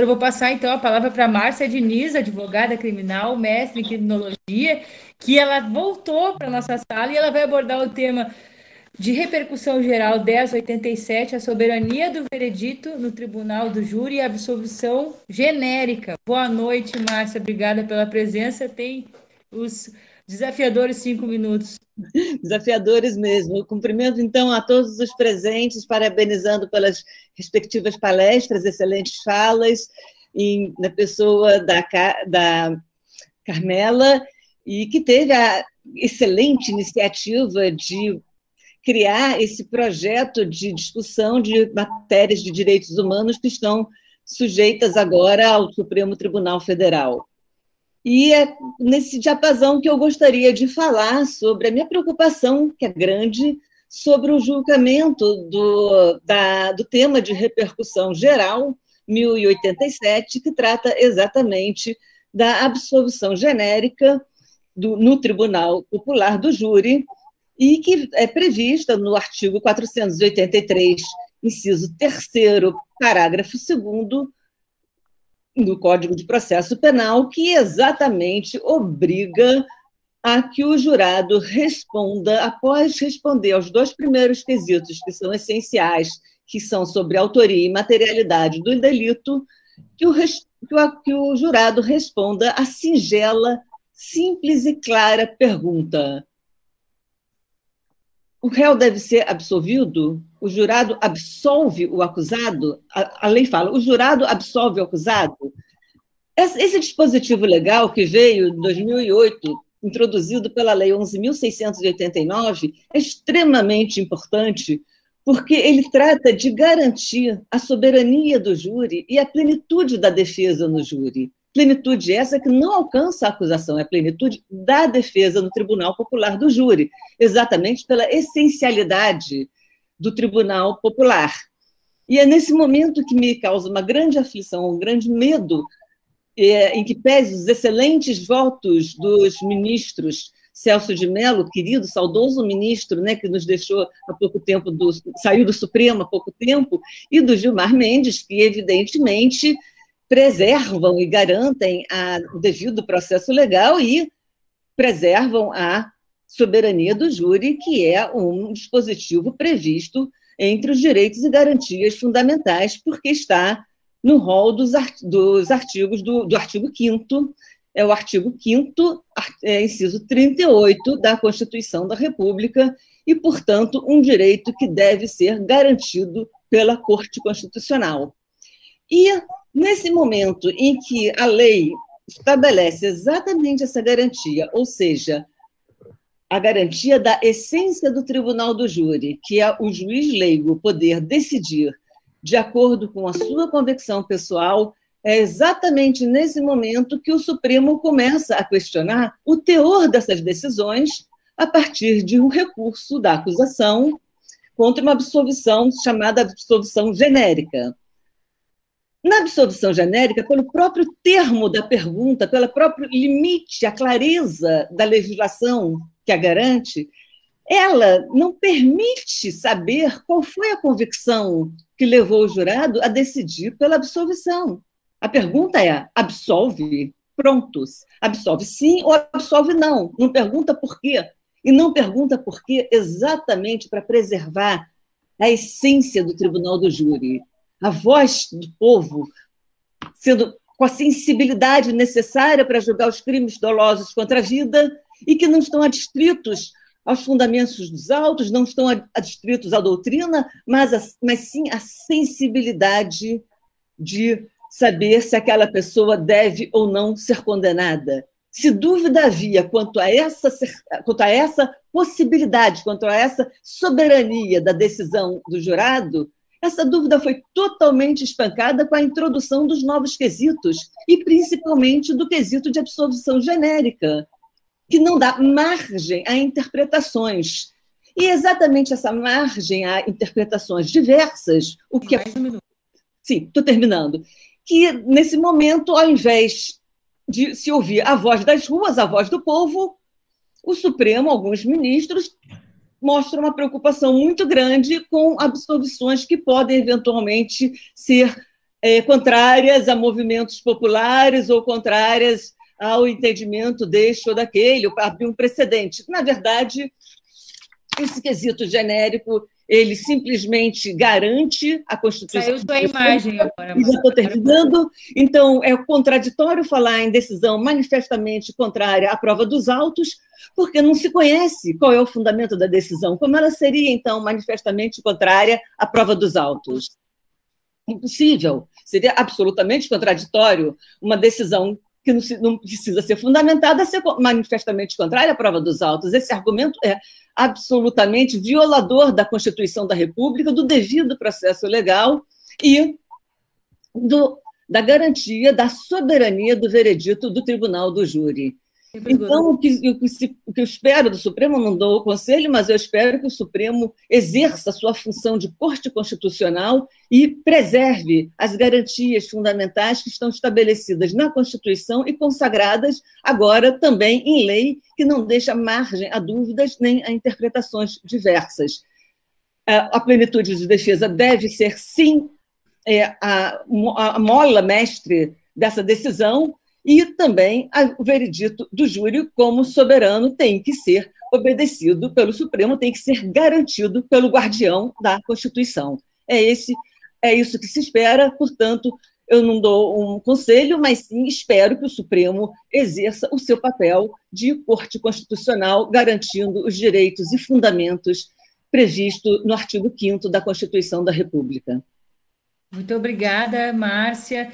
Eu vou passar então a palavra para Márcia Diniz, advogada criminal, mestre em criminologia, que ela voltou para nossa sala e ela vai abordar o tema de repercussão geral 1087, a soberania do veredito no tribunal do júri e a absolvição genérica. Boa noite, Márcia, obrigada pela presença. Tem os desafiadores cinco minutos. Desafiadores mesmo. Eu cumprimento, então, a todos os presentes, parabenizando pelas respectivas palestras, excelentes falas, na pessoa da, da Carmela, e que teve a excelente iniciativa de criar esse projeto de discussão de matérias de direitos humanos que estão sujeitas agora ao Supremo Tribunal Federal. E é nesse diapasão que eu gostaria de falar sobre a minha preocupação, que é grande, sobre o julgamento do, da, do tema de repercussão geral 1087, que trata exatamente da absolvição genérica do, no Tribunal Popular do Júri, e que é prevista no artigo 483, inciso 3, parágrafo 2 do Código de Processo Penal, que exatamente obriga a que o jurado responda, após responder aos dois primeiros quesitos, que são essenciais, que são sobre autoria e materialidade do delito, que o, que o jurado responda a singela, simples e clara pergunta: o réu deve ser absolvido? O jurado absolve o acusado? A, a lei fala, o jurado absolve o acusado? Esse, esse dispositivo legal que veio em 2008, introduzido pela Lei 11.689, é extremamente importante, porque ele trata de garantir a soberania do júri e a plenitude da defesa no júri. Plenitude essa que não alcança a acusação, é a plenitude da defesa no Tribunal Popular do Júri, exatamente pela essencialidade do Tribunal Popular. E é nesse momento que me causa uma grande aflição, um grande medo, é, em que pese os excelentes votos dos ministros Celso de Mello, querido, saudoso ministro, né, que nos deixou há pouco tempo, do, saiu do Supremo há pouco tempo, e do Gilmar Mendes, que evidentemente preservam e garantem a, o devido processo legal e preservam a soberania do júri, que é um dispositivo previsto entre os direitos e garantias fundamentais, porque está no rol dos, artigos do, do artigo 5 é o artigo 5 é, inciso 38 da Constituição da República, e, portanto, um direito que deve ser garantido pela Corte Constitucional. E Nesse momento em que a lei estabelece exatamente essa garantia, ou seja, a garantia da essência do tribunal do júri, que é o juiz leigo poder decidir de acordo com a sua convicção pessoal, é exatamente nesse momento que o Supremo começa a questionar o teor dessas decisões a partir de um recurso da acusação contra uma absolvição chamada absolvição genérica. Na absolvição genérica, pelo próprio termo da pergunta, pelo próprio limite, a clareza da legislação que a garante, ela não permite saber qual foi a convicção que levou o jurado a decidir pela absolvição. A pergunta é: absolve? Prontos. Absolve sim ou absolve não. Não pergunta por quê. E não pergunta por quê exatamente para preservar a essência do tribunal do júri a voz do povo, sendo com a sensibilidade necessária para julgar os crimes dolosos contra a vida e que não estão adstritos aos fundamentos dos autos, não estão adstritos à doutrina, mas, a, mas sim à sensibilidade de saber se aquela pessoa deve ou não ser condenada. Se dúvida havia quanto a essa, quanto a essa possibilidade, quanto a essa soberania da decisão do jurado, essa dúvida foi totalmente espancada com a introdução dos novos quesitos, e principalmente do quesito de absolvição genérica, que não dá margem a interpretações. E exatamente essa margem a interpretações diversas, o que é. Sim, estou terminando. Que, nesse momento, ao invés de se ouvir a voz das ruas, a voz do povo, o Supremo, alguns ministros, mostra uma preocupação muito grande com absolvições que podem eventualmente ser é, contrárias a movimentos populares ou contrárias ao entendimento deste ou daquele, ou abrir um precedente. Na verdade, esse quesito genérico ele simplesmente garante a Constituição. Saiu sua imagem agora. Já estou terminando. Então, é contraditório falar em decisão manifestamente contrária à prova dos autos, porque não se conhece qual é o fundamento da decisão. Como ela seria, então, manifestamente contrária à prova dos autos? Impossível. Seria absolutamente contraditório uma decisão que não, se, não, precisa ser fundamentada ser manifestamente contrária à prova dos autos. Esse argumento é absolutamente violador da Constituição da República, do devido processo legal e do, da garantia da soberania do veredito do tribunal do júri. Então, o que, o, que, o que eu espero do Supremo, não dou o conselho, mas eu espero que o Supremo exerça sua função de corte constitucional e preserve as garantias fundamentais que estão estabelecidas na Constituição e consagradas agora também em lei, que não deixa margem a dúvidas nem a interpretações diversas. A plenitude de defesa deve ser, sim, é, a, a mola mestre dessa decisão, e também o veredito do júri, como soberano, tem que ser obedecido pelo Supremo, tem que ser garantido pelo guardião da Constituição. É esse, é isso que se espera, portanto, eu não dou um conselho, mas sim espero que o Supremo exerça o seu papel de corte constitucional, garantindo os direitos e fundamentos previstos no artigo 5 da Constituição da República. Muito obrigada, Márcia.